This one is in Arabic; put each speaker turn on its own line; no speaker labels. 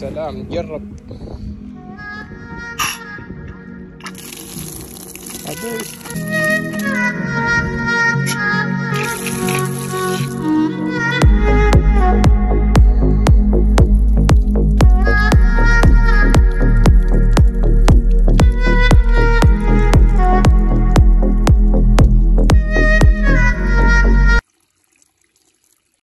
تمام نجرب عدوي